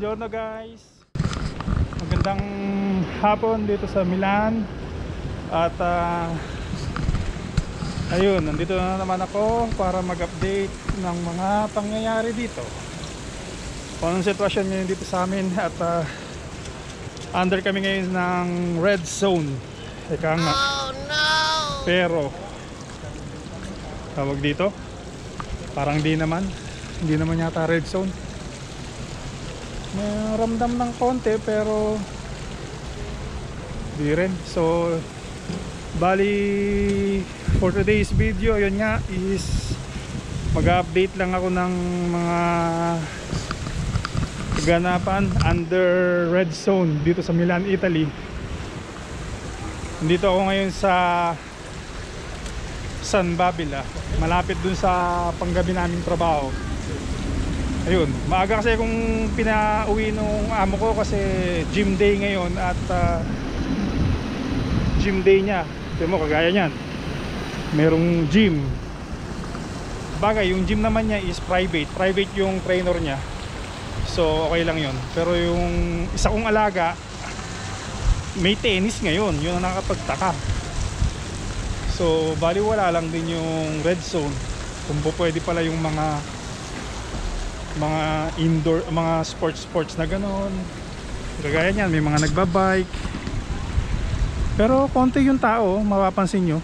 Buongiorno guys. Magandang hapon dito sa Milan. At ah, Ayun, nandito na naman ako para mag-update ng mga pangyayari dito. Kung anong sitwasyon ngayon dito sa amin At ah, Under kami ngayon ng red zone. Ika nga. Pero Tawag dito Parang di naman. Hindi naman yata red zone may ramdam ng konti pero di rin. So bali for today's video yun nga is mag-update lang ako ng mga kaganapan under red zone dito sa Milan, Italy. Dito ako ngayon sa San Babila malapit dun sa panggabi naming trabaho ayun maaga kasi kung pinauwi nung amo ko kasi gym day ngayon at ah, gym day niya. Ito mo kagaya niyan. Merong gym. Bagay yung gym naman niya is private. Private yung trainer niya. So okay lang yun. Pero yung isa kong alaga may tennis ngayon. Yun ang nakapagtaka so bali wala lang din yung red zone. Kung po pwede pala yung mga mga indoor mga sports sports na ganon. Kagaya niyan may mga nagbabike. Pero konti yung tao mapapansin nyo.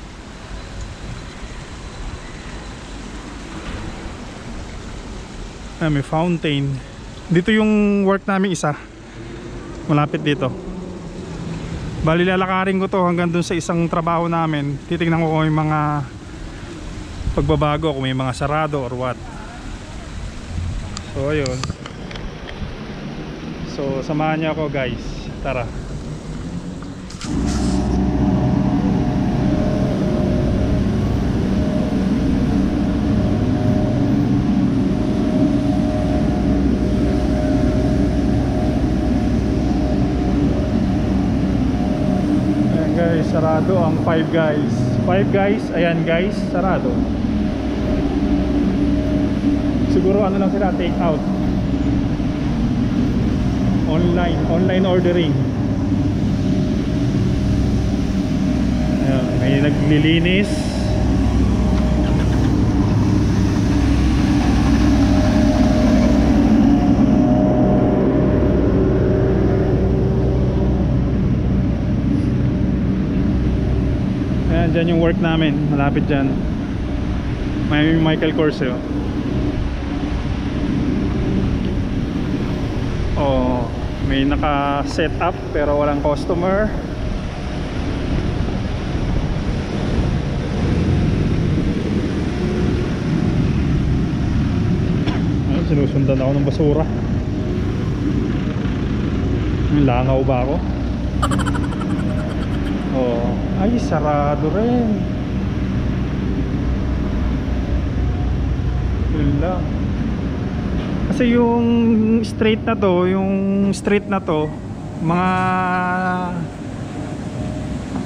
Ah, may fountain. Dito yung work namin isa. Malapit dito. Bali lalakarin ko to hanggang dun sa isang trabaho namin. Titignan ko kung may mga pagbabago kung may mga sarado or what So ayun. So samahan niyo ako guys. Tara. Sarado ang 5 guys. 5 guys, ayan guys, sarado siguro ano lang sila take out. Online online ordering. May naglilinis. Ayan, dyan yung work namin. Malapit dyan. May Michael Kors oh. May naka-set up pero walang customer. Ayun, sinusundan ako ng basura. Langaw ba ako? Oh, ay sarado rin. Yun lang. Kasi yung street na to, yung street na to, mga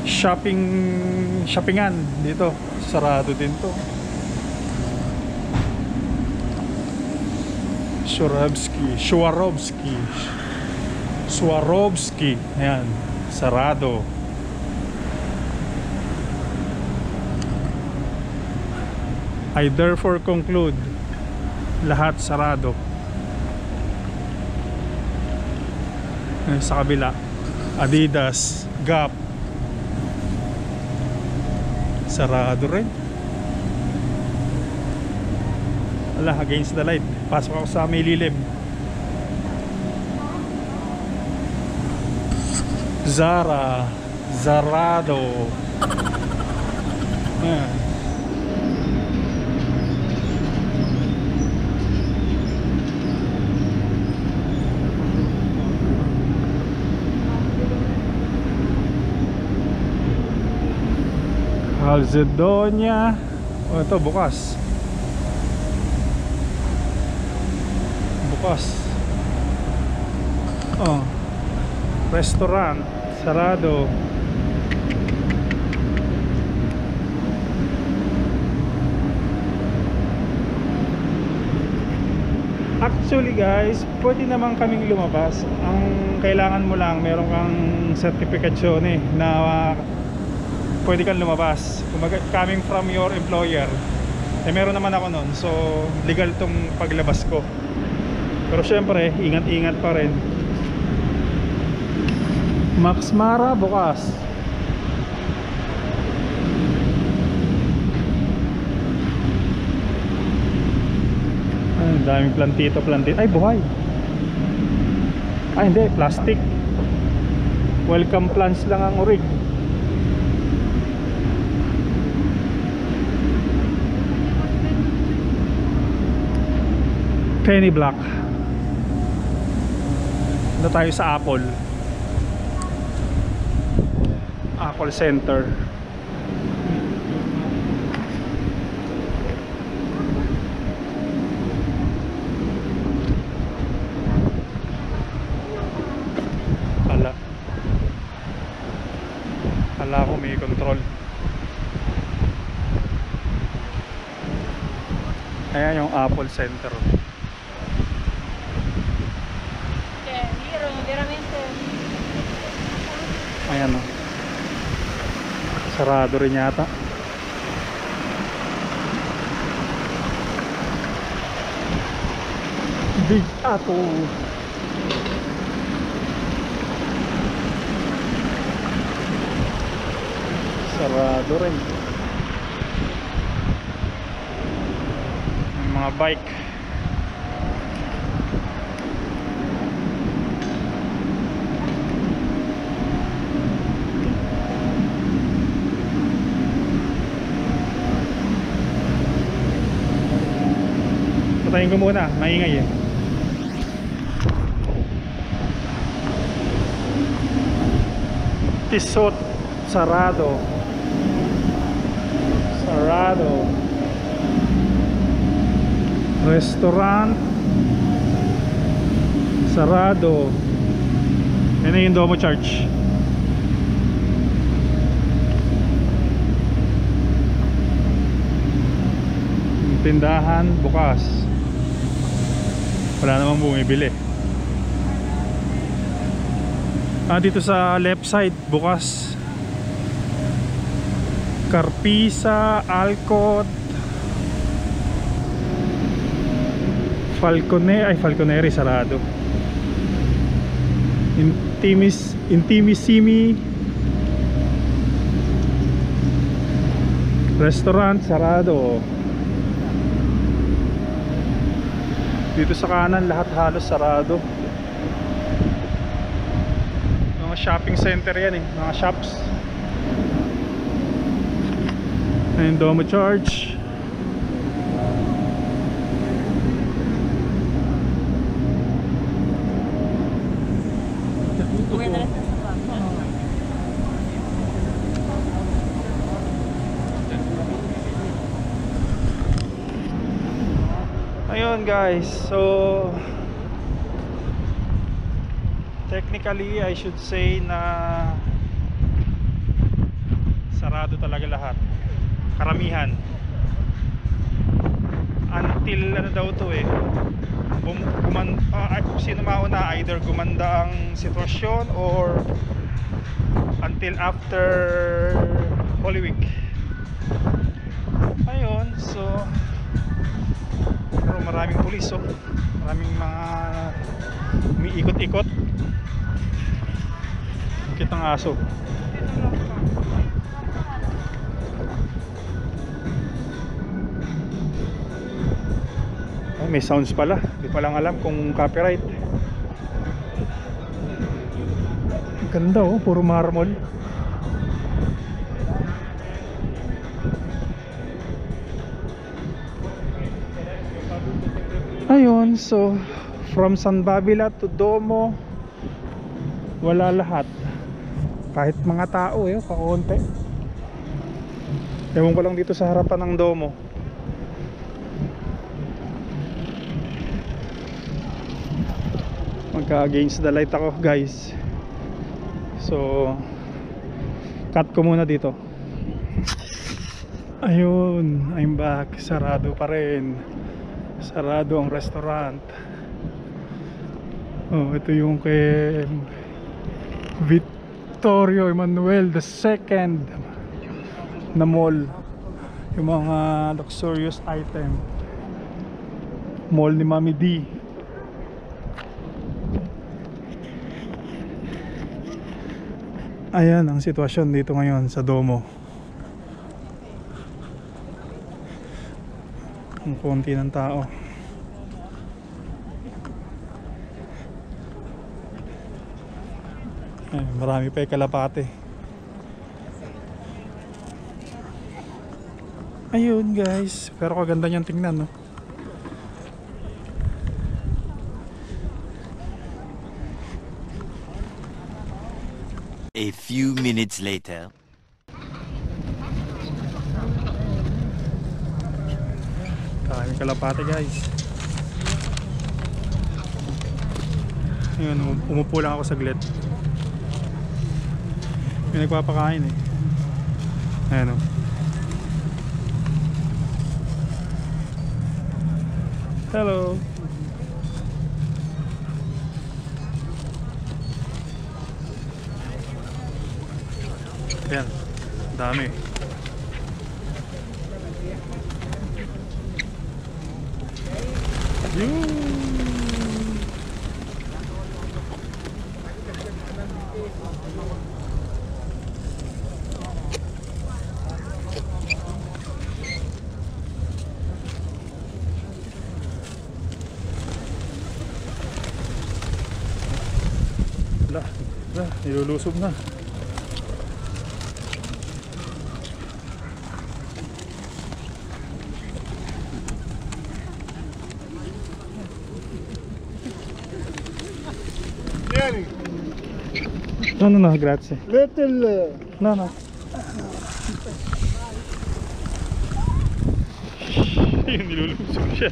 shopping shoppingan dito. Sarado din to. Swarovski, Swarovski. Swarovski. Ayan, sarado. I therefore conclude lahat sarado. Sa kabila. Adidas, Gap. Sarado rin. Wala against the light. Pasok ako sa may lilim. Zara. Zarado. Ayan. Calzedonia oh, ito bukas. Bukas. Oh restaurant sarado. Actually guys, pwede naman kaming lumabas. Ang kailangan mo lang, meron kang certification eh, na pwede kang lumabas. Coming from your employer. Eh meron naman ako nun, so legal tong paglabas ko. Pero syempre, ingat-ingat pa rin. Max Mara bukas. Ay, daming plantito, plantito. Ay, buhay. Ay, hindi, plastic. Welcome plants lang ang urig. Penny Black. Na tayo sa Apple. Apple Center. Hala. Hala ko may control. Ayan yung Apple Center. Ayan o. Sarado rin yata. Big Apple. Sarado rin. Mga bike. Patayin ko muna, maingay eh. Tisot sarado. Sarado. Restaurant sarado. Yan yung Domo Church. Tindahan bukas wala namang bumibili. Ah dito sa left side bukas. Carpisa, Alcott. Falcone ay Falconeri sarado. Intimis Intimissimi Restaurant sarado dito sa kanan lahat halos sarado. Mga shopping center yan eh mga shops. Ayun Domo Church ayun guys. So technically I should say na sarado talaga lahat. Karamihan. Until ano daw to eh bum, guman, ah, ay, sino mauna? Either gumanda ang sitwasyon or until after Holy Week. Ayun so pero maraming pulis oh. maraming mga umiikot-ikot. Kitang aso. Ay, may sounds pala. Di pa lang alam kung copyright. Ganda oh. Puro marmol ayun so from San Babila to Domo wala lahat. Kahit mga tao eh kakaunti ewan ko lang dito sa harapan ng Domo. Magka against the light ako guys. So cut ko muna dito. Ayun I'm back. Sarado pa rin sarado ang restaurant Oh, ito yung kay Vittorio Emanuel second na mall. Yung mga luxurious item. Mall ni Mami D. Ayan ang sitwasyon dito ngayon sa Domo. Ang konti ng tao. Ay, marami pa yung kalapate. Ayun guys, pero kaganda niyang tingnan no. A few minutes later. Maraming kalapate guys. Ayun, um- umupo lang ako saglit. May nagpapakain eh. Ayan o. Hello. Ayan. Dami. Yun. Wala, wala, nilulusob na. No, no, no, grazie. Little. No, no. Yun, nilulusob siya.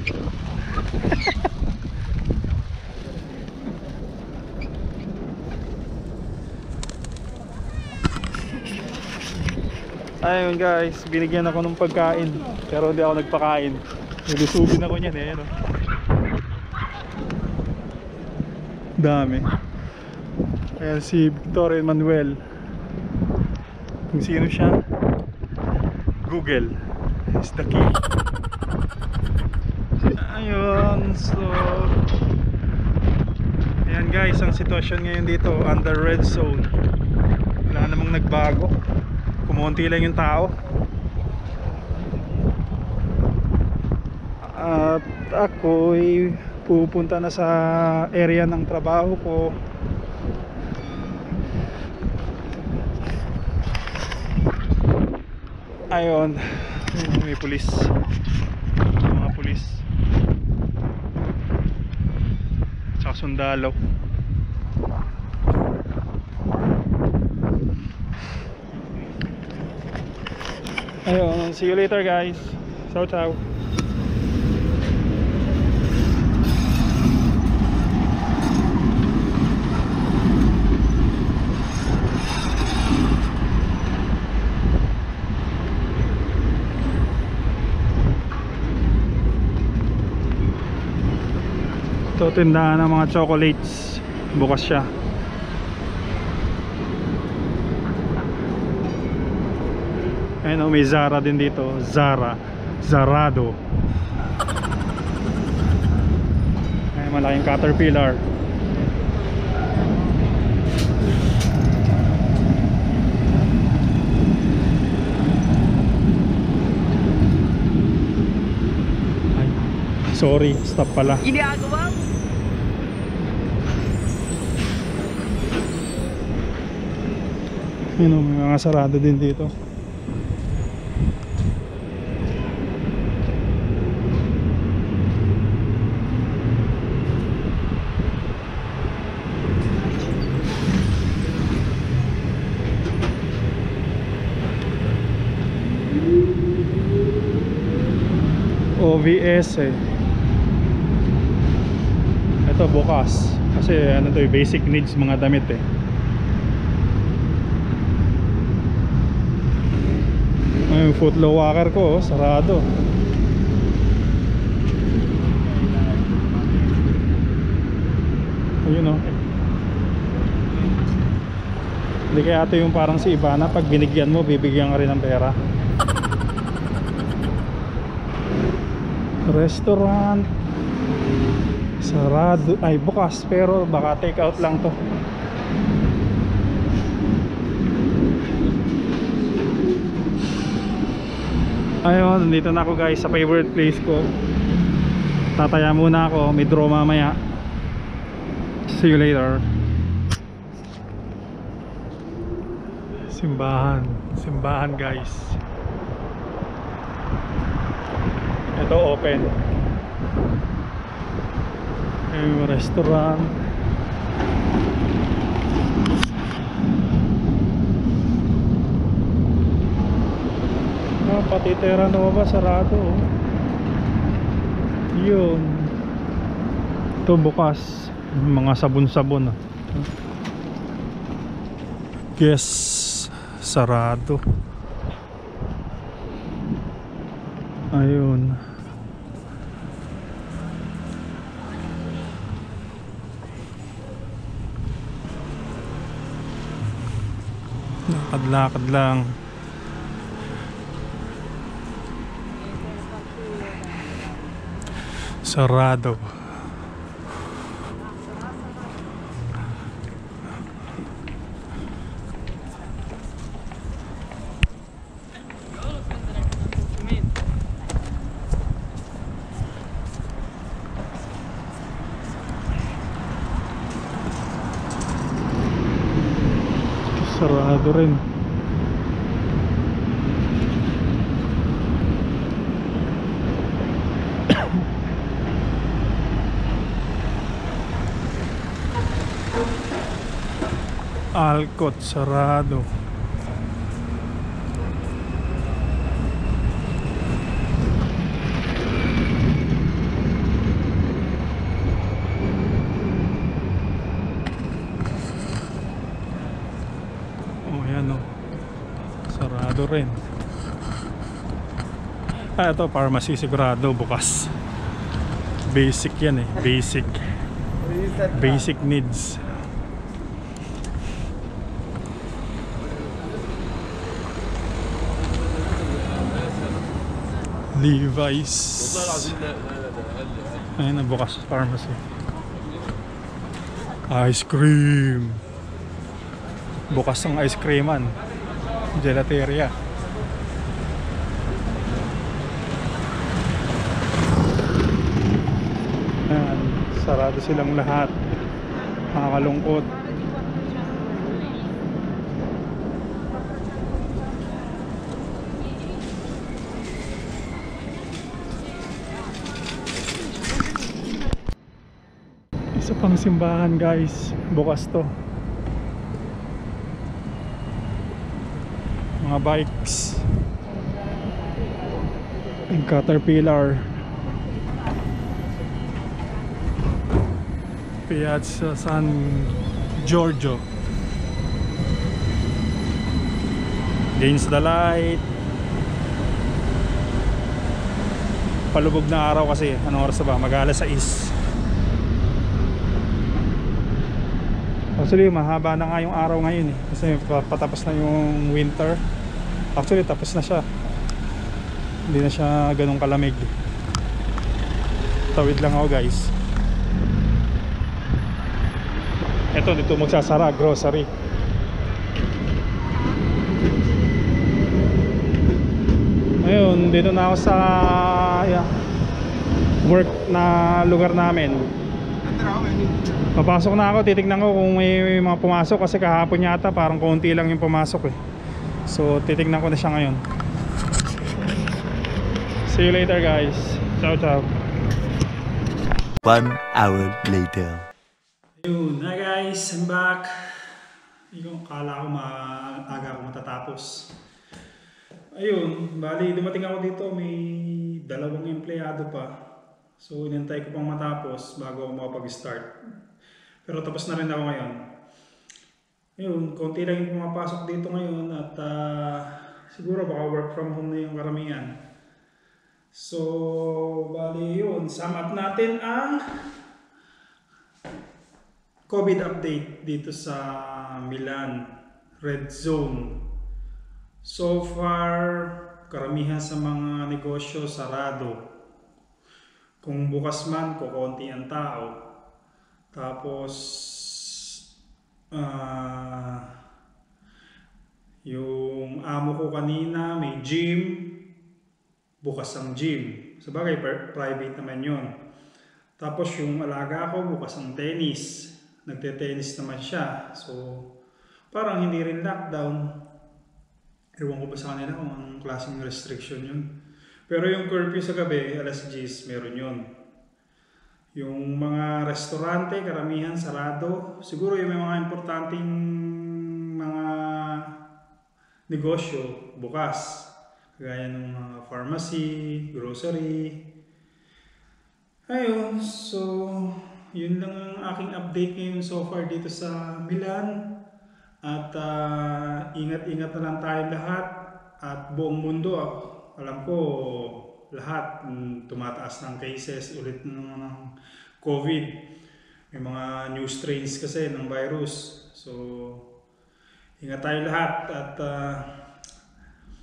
Ayun guys, binigyan ako ng pagkain pero hindi ako nagpakain. Nilusubin ako niyan eh. Ano? Dami. Ayan si Victor Manuel. Kung sino siya? Google is the key. Ayun, so Ayan guys, ang sitwasyon ngayon dito under red zone. Wala namang nagbago. Kumunti lang yung tao. At ako'y pupunta na sa area ng trabaho ko. Ayun, may pulis. Mga pulis. Tsaka sundalo. Ayun, see you later guys. Ciao ciao. Ito tindahan ng mga chocolates. Bukas siya. Ayun oh, may Zara din dito. Zara. Zarado. Ay, malaking caterpillar. Ay, sorry, stop pala. Ginagawa mo? Yun o, may mga sarado din dito. OVS eh. Ito bukas. Kasi ano to, eh, basic needs mga damit eh. Yung footlocker ko, oh, sarado. Ayun oh. Hindi kaya ito yung parang si Ivana, pag binigyan mo, bibigyan ka rin ng pera. Restaurant. Sarado. Ay, bukas. Pero baka take out lang to. Ayun, nandito na ako guys sa favorite place ko. Tataya muna ako, may draw mamaya. See you later. Simbahan, simbahan guys. Ito open. Yung restaurant. Ah, pati Terra Nova sarado. oh. Yun. Ito bukas. Mga sabon-sabon. ah. Yes, sarado. Ayun. Lakad-lakad lang. Sarado rin. Alcott sarado. Oh, yan oh. Sarado rin. Ah, ito, pharmacy sigurado bukas. Basic yan eh. Basic. Basic needs. Levi's. Ayun na bukas pharmacy. Ice cream. Bukas ang ice creaman. Gelateria. Ayan, sarado silang lahat. Nakakalungkot. Isa pang simbahan guys. Bukas to. Mga bikes. Yung Caterpillar. Piazza San Giorgio. Against the light. Palubog na araw kasi. Anong oras ba? Mag-alas 6. Actually, mahaba na nga yung araw ngayon eh. Kasi pa- patapos na yung winter. Actually, tapos na siya. Hindi na siya ganun kalamig. Tawid lang ako guys. Ito, dito magsasara, grocery. Ngayon, dito na ako sa yeah, work na lugar namin. Papasok na ako, titignan ko kung may mga pumasok kasi kahapon yata parang konti lang yung pumasok eh. So titignan ko na siya ngayon. See you later guys. Ciao ciao. One hour later. Yun, hi guys, I'm back. Hindi ko kala ko maaga ako matatapos. Ayun, bali dumating ako dito, may dalawang empleyado pa. So inantay ko pang matapos bago ako makapag-start. Pero tapos na rin ako ngayon. Ayun, konti lang yung pumapasok dito ngayon at ah, siguro baka work from home na yung karamihan. So, bali yun, sum natin ang COVID update dito sa Milan, red zone. So far, karamihan sa mga negosyo sarado. Kung bukas man, kukonti ang tao. Tapos, ah, yung amo ko kanina may gym, bukas ang gym. Sa bagay, per- private naman yon. Tapos yung alaga ko, bukas ang tennis. Nagte-tennis naman siya. So, parang hindi rin lockdown. Ewan ko ba sa kanila kung anong klaseng restriction yun. Pero yung curfew sa gabi, alas 10, meron yun. Yung mga restaurante, karamihan sarado. Siguro yung may mga importanteng mga negosyo bukas. Kagaya ng mga pharmacy, grocery. Ayun, so yun lang ang aking update ngayon so far dito sa Milan. At ah, ingat-ingat na lang tayo lahat at buong mundo. ah, alam ko lahat mm, tumataas ng cases ulit ng, COVID. May mga new strains kasi ng virus. So, ingat tayo lahat at ah,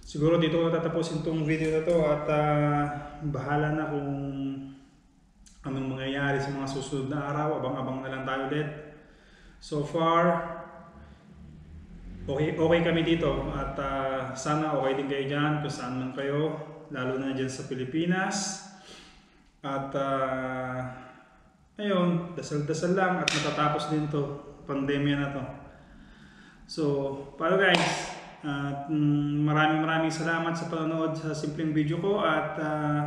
siguro dito ko tatapusin tong video na to at ah, bahala na kung anong mangyayari sa mga susunod na araw. Abang-abang na lang tayo ulit. So far, okay, okay kami dito at ah, sana okay din kayo dyan kung saan man kayo, lalo na dyan sa Pilipinas. At ah, ayun, dasal-dasal lang at matatapos din to, pandemya na to. So, paano guys? At mm, maraming maraming salamat sa panonood sa simpleng video ko at ah,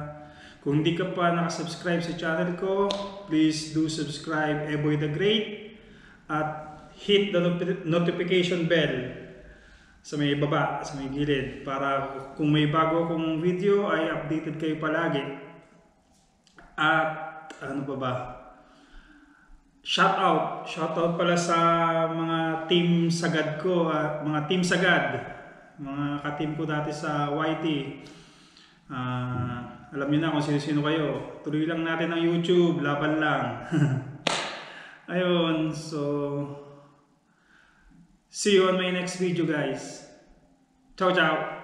kung hindi ka pa nakasubscribe sa channel ko, please do subscribe Eboy the Great at hit the noti- notification bell sa may baba, sa may gilid para kung may bago akong video ay updated kayo palagi. At ano pa ba? Shout out, shout out pala sa mga team sagad ko, at mga team sagad, mga ka-team ko dati sa YT. Ah, alam niyo na kung sino-sino kayo. Tuloy lang natin ang YouTube, laban lang. Ayun, so see you on my next video guys. Ciao ciao.